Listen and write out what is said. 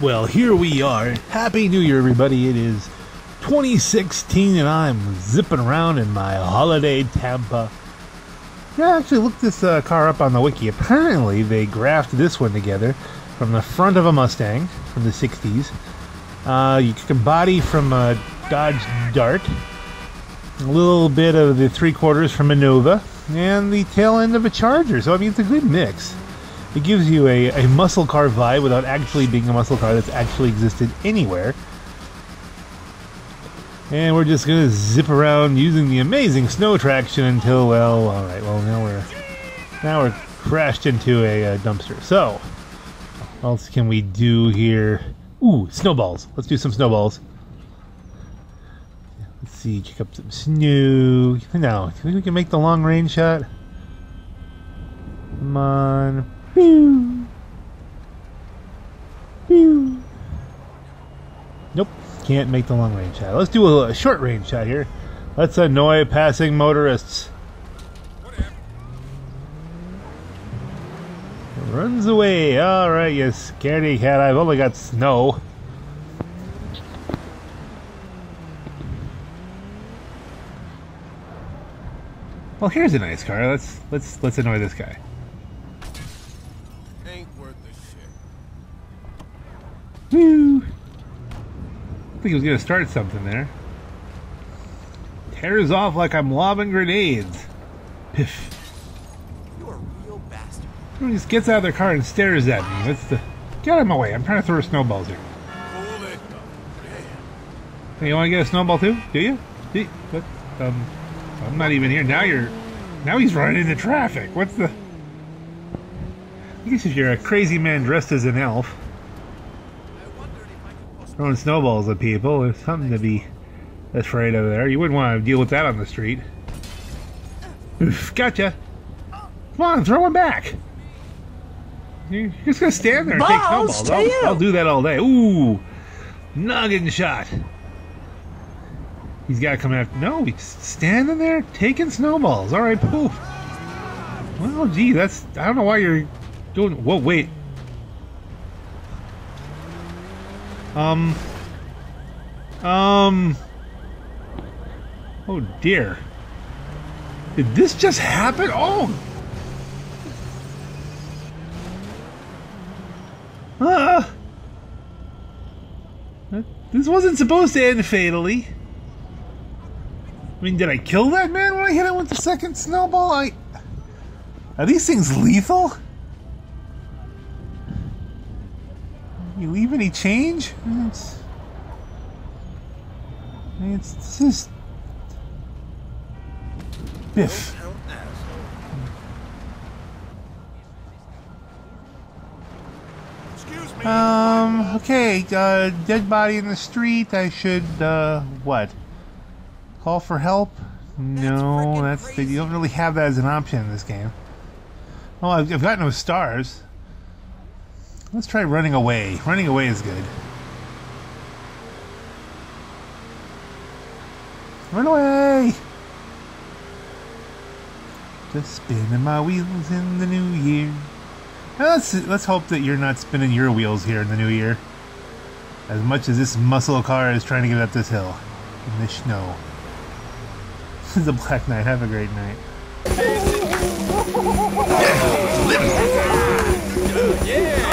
Well, here we are. Happy New Year, everybody. It is 2016, and I'm zipping around in my holiday Tampa. Yeah, I actually looked this uh, car up on the wiki. Apparently, they graphed this one together from the front of a Mustang from the 60s. Uh, you can body from a Dodge Dart, a little bit of the three quarters from a Nova, and the tail end of a Charger. So, I mean, it's a good mix. It gives you a, a muscle car vibe without actually being a muscle car that's actually existed anywhere. And we're just gonna zip around using the amazing snow traction until, well, alright, well now we're now we're crashed into a, a dumpster. So, what else can we do here? Ooh, snowballs. Let's do some snowballs. Let's see, check up some snow. You think we can make the long range shot? Come on. Nope, can't make the long range shot. Let's do a, a short range shot here. Let's annoy passing motorists. Runs away. Alright, you scaredy cat. I've only got snow. Well, here's a nice car. Let's let's let's annoy this guy. Woo! I think he was gonna start something there. Tears off like I'm lobbing grenades. Piff. You're a real bastard. He just gets out of their car and stares at me. What's the? Get out of my way! I'm trying to throw snowballs here. Cool it. Hey, you want to get a snowball too? Do you? Do you? What? Um, I'm not even here. Now you're. Now he's running into traffic. What's the? I guess if you're a crazy man dressed as an elf, I wondered if I could post throwing snowballs at people, there's something to be afraid of there. You wouldn't want to deal with that on the street. Oof, gotcha. Come on, throw one back. You're just gonna stand there and take snowballs. I'll. I'll do that all day. Ooh, noggin shot. He's got to come after. No, he's standing there taking snowballs. All right, poof. Well, gee, that's. I don't know why you're doing. Whoa, wait. Um. Um. Oh dear. Did this just happen? Oh. Ah. This wasn't supposed to end fatally. I mean, did I kill that man when I hit him with the second snowball? I. Are these things lethal? You leave any change? It's. It's just. Biff. Excuse me. Um, okay, uh, dead body in the street. I should, uh, what? Call for help? No, frickin' that's the, you don't really have that as an option in this game. Oh, I've, I've got no stars. Let's try running away. Running away is good. Run away! Just spinning my wheels in the new year. Well, Let's let's hope that you're not spinning your wheels here in the new year. As much as this muscle car is trying to get up this hill in the snow. This is the Black Knight. Have a great night. Living